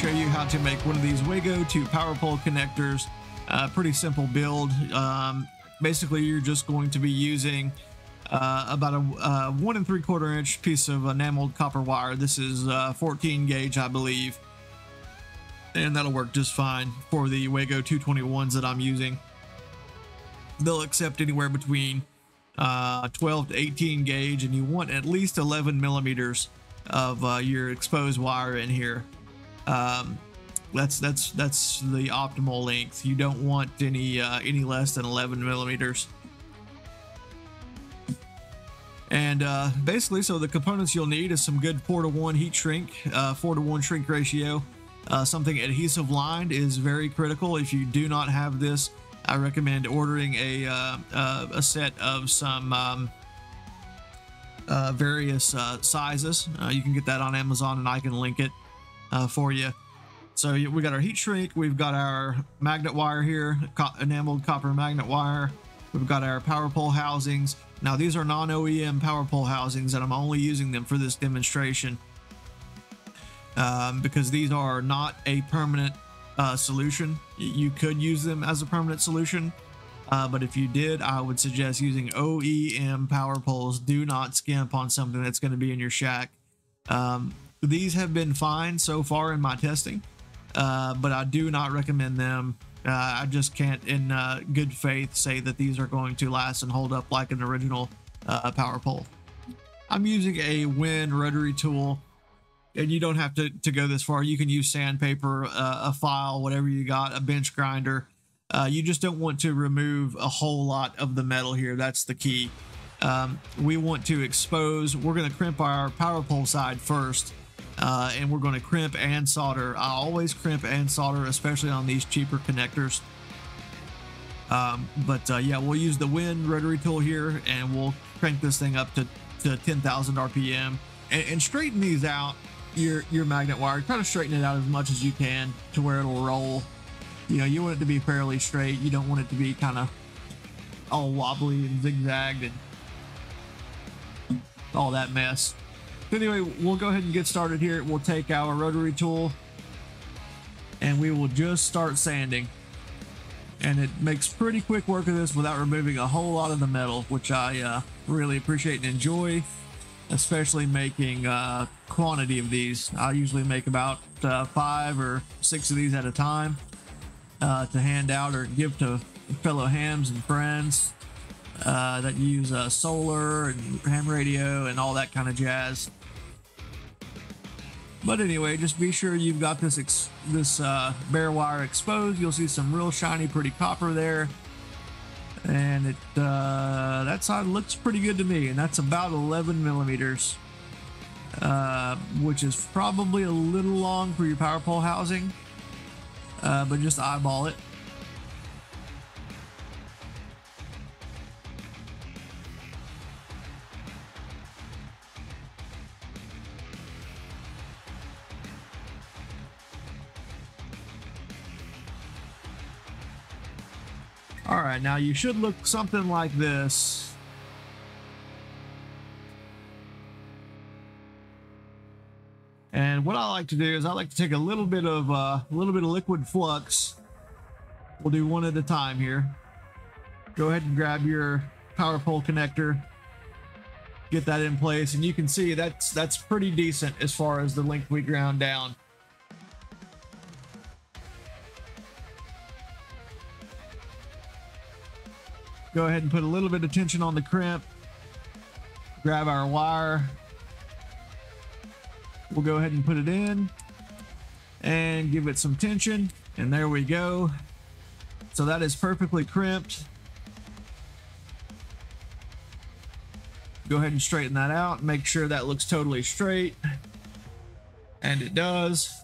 show you how to make one of these Wago to power pole connectors. Uh, pretty simple build. Um, basically you're just going to be using uh, about a uh, one and three quarter inch piece of enameled copper wire. This is uh, 14 gauge I believe. And that'll work just fine for the Wago 221s that I'm using. They'll accept anywhere between uh, 12 to 18 gauge and you want at least 11 millimeters of uh, your exposed wire in here. Um, that's that's that's the optimal length. You don't want any uh, any less than 11 millimeters. And uh, basically, so the components you'll need is some good 4 to 1 heat shrink, uh, 4 to 1 shrink ratio. Uh, something adhesive lined is very critical. If you do not have this, I recommend ordering a, uh, uh, a set of some um, uh, various sizes. You can get that on Amazon and I can link it uh, for you. So we got our heat shrink, we've got our magnet wire here, co enameled copper magnet wire. We've got our power pole housings. Now these are non-OEM power pole housings and I'm only using them for this demonstration um, because these are not a permanent uh, solution. You could use them as a permanent solution, uh, but if you did, I would suggest using OEM power poles. Do not skimp on something that's going to be in your shack. Um, these have been fine so far in my testing, uh, but I do not recommend them. Uh, I just can't, in uh, good faith, say that these are going to last and hold up like an original uh, power pole. I'm using a WEN rotary tool, and you don't have to, to go this far. You can use sandpaper, a file, whatever you got, a bench grinder. Uh, you just don't want to remove a whole lot of the metal here. That's the key. Um, we want to expose, we're going to crimp our power pole side first. Uh, and we're going to crimp and solder. I always crimp and solder, especially on these cheaper connectors. Um, but uh, yeah, we'll use the WEN rotary tool here and we'll crank this thing up to, to 10,000 RPM and, and, straighten these out, your, your magnet wire. Try to straighten it out as much as you can to where it'll roll you know, you want it to be fairly straight. You don't want it to be kind of all wobbly and zigzagged and all that mess. Anyway, we'll go ahead and get started here. We'll take our rotary tool and we will just start sanding. And it makes pretty quick work of this without removing a whole lot of the metal, which I uh, really appreciate and enjoy, especially making uh, quantity of these. I usually make about uh, five or six of these at a time uh, to hand out or give to fellow hams and friends uh, that use uh, solar and ham radio and all that kind of jazz. But anyway, just be sure you've got this this uh, bare wire exposed. You'll see some real shiny, pretty copper there. And it uh, that side looks pretty good to me, and that's about 11 millimeters, uh, which is probably a little long for your power pole housing uh, but just eyeball it. Right, now you should look something like this And what I like to do is I like to take a little bit of uh, a little bit of liquid flux. We'll do one at a time here. Go ahead and grab your power pole connector. Get that in place, and you can see that's that's pretty decent as far as the length we ground down. Go ahead and put a little bit of tension on the crimp. Grab our wire, We'll go ahead and put it in and give it some tension. And there we go. So that is perfectly crimped. Go ahead and straighten that out. Make sure that looks totally straight. And it does.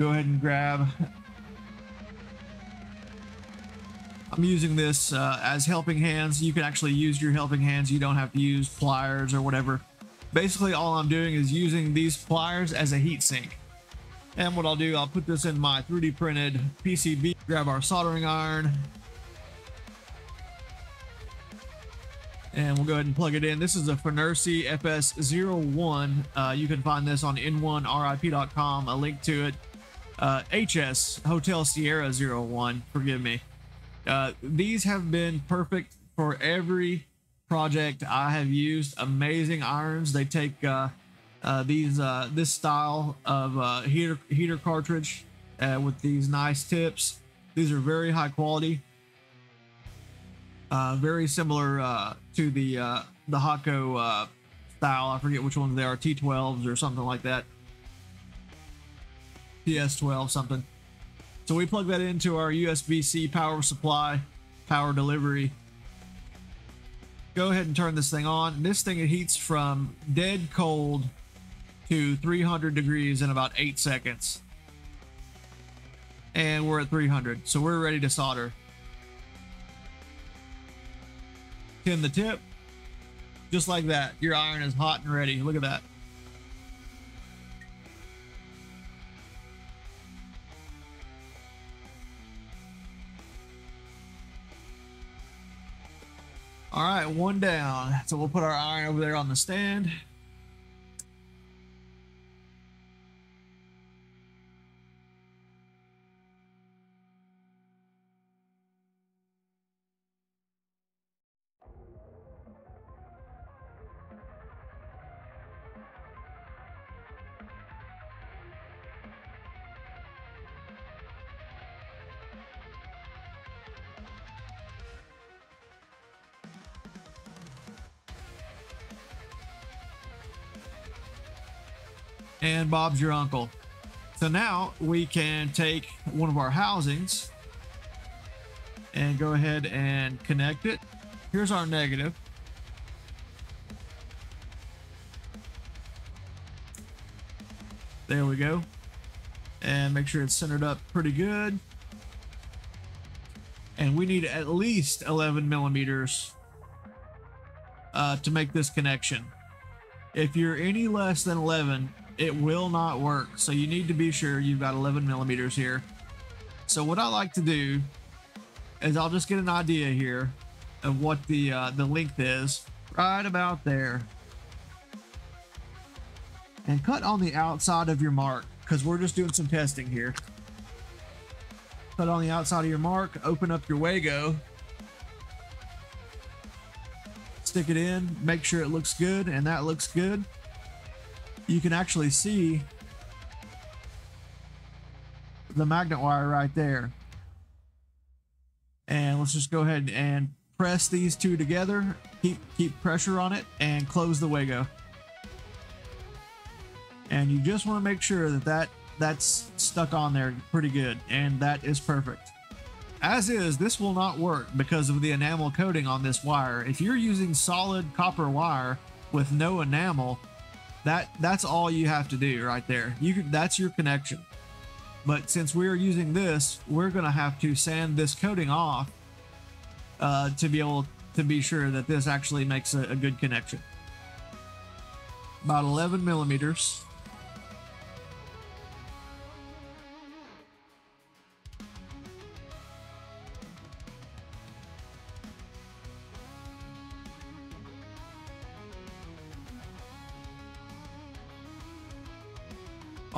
Go ahead and grab I'm using this uh, as helping hands. You can actually use your helping hands. You don't have to use pliers or whatever. Basically, all I'm doing is using these pliers as a heat sink. And what I'll do, I'll put this in my 3D printed PCB, grab our soldering iron, and we'll go ahead and plug it in. This is a FNIRSI FS01. Uh, you can find this on n1rip.com, a link to it. Uh, HS, Hotel Sierra 01, forgive me. Uh, these have been perfect for every project I have used. Amazing irons. They take uh, uh, these uh, this style of uh, heater heater cartridge uh, with these nice tips. These are very high quality. Very similar to the the Hakko uh, style. I forget which ones they are, T12s or something like that. PS12 something. So we plug that into our USB-C power supply, power delivery. Go ahead and turn this thing on. And This thing it heats from dead cold to 300 degrees in about eight seconds. And we're at 300, so we're ready to solder. Pin the tip, just like that. Your iron is hot and ready. Look at that. All right, one down. So we'll put our iron over there on the stand. And Bob's your uncle. So now we can take one of our housings and go ahead and connect it. Here's our negative. There we go. And make sure it's centered up pretty good. And we need at least 11 millimeters uh, to make this connection. If you're any less than 11, it will not work. So you need to be sure you've got 11 millimeters here. So what I like to do is I'll just get an idea here of what the uh, the length is right about there and cut on the outside of your mark because we're just doing some testing here cut on the outside of your mark open up your Wago stick it in make sure it looks good and that looks good you can actually see the magnet wire right there. And let's just go ahead and press these two together, keep keep pressure on it, and close the Wago. And you just want to make sure that, that that's stuck on there pretty good, and that is perfect. As is, this will not work because of the enamel coating on this wire. If you're using solid copper wire with no enamel, that that's all you have to do right there. You can, that's your connection. But since we're using this, we're going to have to sand this coating off uh, to be able to be sure that this actually makes a, a good connection. About 11 millimeters.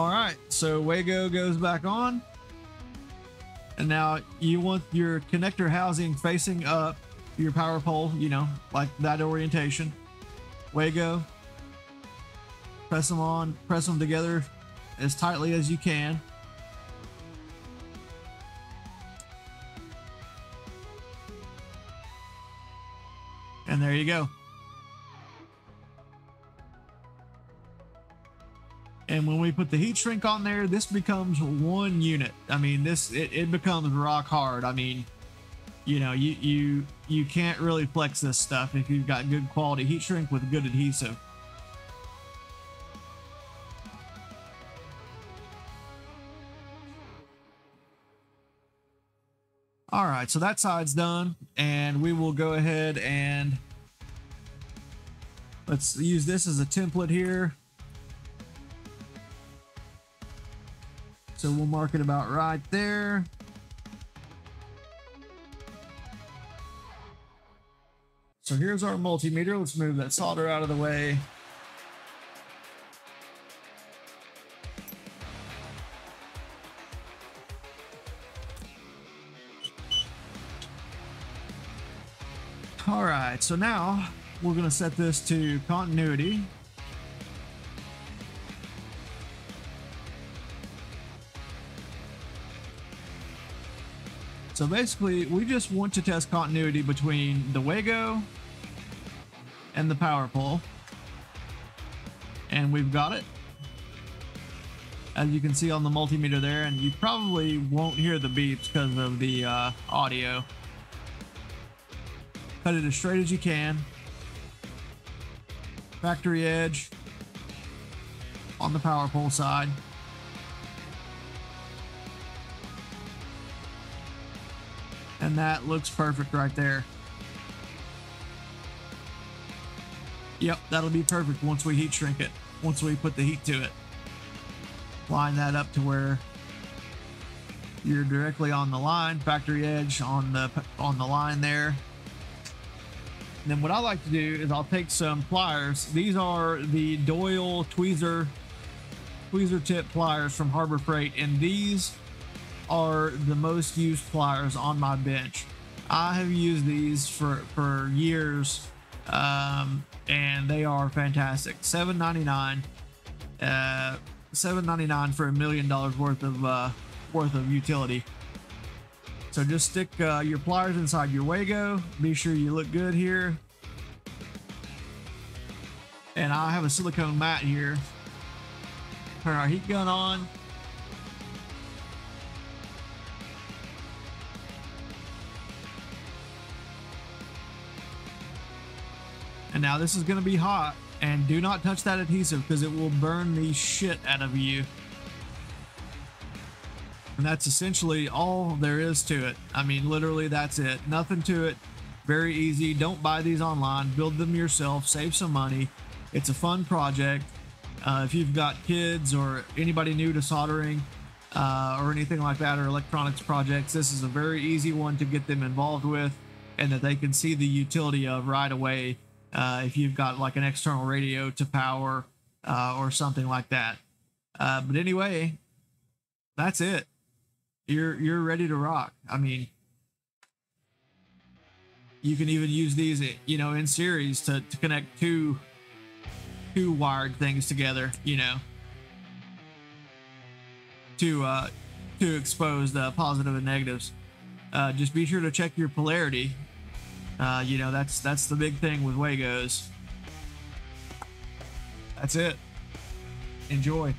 All right, so Wago goes back on. And now you want your connector housing facing up your power pole, you know, like that orientation. Wago. Press them on, press them together as tightly as you can. And there you go. And when we put the heat shrink on there, this becomes one unit. I mean, this it, it becomes rock hard. I mean, you know, you you you can't really flex this stuff if you've got good quality heat shrink with good adhesive. All right, so that side's done, and we will go ahead and let's use this as a template here. So we'll mark it about right there. so here's our multimeter. Let's move that solder out of the way. All right, so now we're gonna set this to continuity. So basically, we just want to test continuity between the Wago and the power pole. And we've got it. As you can see on the multimeter there, and you probably won't hear the beeps because of the uh, audio. Cut it as straight as you can. Factory edge on the power pole side. And that looks perfect right there. Yep, that'll be perfect once we heat shrink it. Once we put the heat to it. Line that up to where you're directly on the line, factory edge on the on the line there. And then what I like to do is I'll take some pliers. These are the Doyle tweezer tweezer tip pliers from Harbor Freight, and these are the most used pliers on my bench. I have used these for for years, um, and they are fantastic. Seven ninety nine, uh, seven ninety nine for a million dollars worth of uh, worth of utility. So just stick uh, your pliers inside your Wago. Be sure you look good here. And I have a silicone mat here. Turn our heat gun on. And now this is going to be hot. And do not touch that adhesive because it will burn the shit out of you. And that's essentially all there is to it. I mean, literally, that's it. Nothing to it. Very easy. Don't buy these online. Build them yourself. Save some money. It's a fun project. Uh, if you've got kids or anybody new to soldering uh, or anything like that or electronics projects, this is a very easy one to get them involved with and that they can see the utility of right away uh, if you've got like an external radio to power uh, or something like that. Uh, but anyway, that's it. You're you're ready to rock. I mean, you can even use these, you know, in series to, to connect two two wired things together. You know, to uh, to expose the positive and negatives. Uh, just be sure to check your polarity uh, you know, that's that's the big thing with Wagos. That's it. Enjoy.